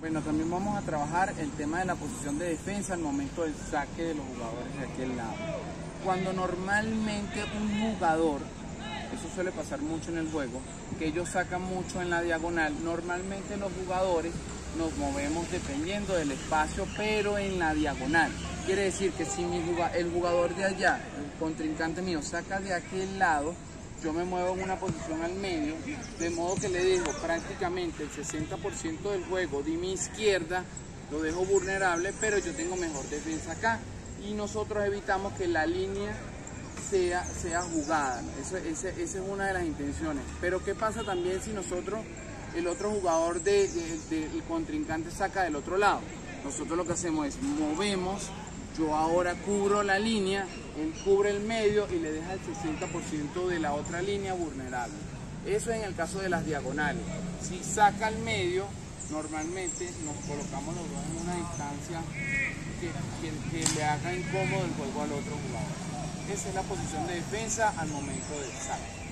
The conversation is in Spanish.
Bueno, también vamos a trabajar el tema de la posición de defensa al momento del saque de los jugadores de aquel lado. Cuando normalmente un jugador, eso suele pasar mucho en el juego, que ellos sacan mucho en la diagonal, normalmente los jugadores nos movemos dependiendo del espacio, pero en la diagonal. Quiere decir que si el jugador de allá, el contrincante mío, saca de aquel lado, yo me muevo en una posición al medio, de modo que le dejo prácticamente el 60% del juego de mi izquierda, lo dejo vulnerable, pero yo tengo mejor defensa acá. Y nosotros evitamos que la línea sea, sea jugada. esa es una de las intenciones. Pero ¿qué pasa también si nosotros, el otro jugador del contrincante saca del otro lado? Nosotros lo que hacemos es movemos yo ahora cubro la línea, él cubre el medio y le deja el 60% de la otra línea vulnerable. Eso en el caso de las diagonales. Si saca el medio, normalmente nos colocamos los dos en una distancia que, le haga incómodo el juego al otro jugador. Esa es la posición de defensa al momento del saque.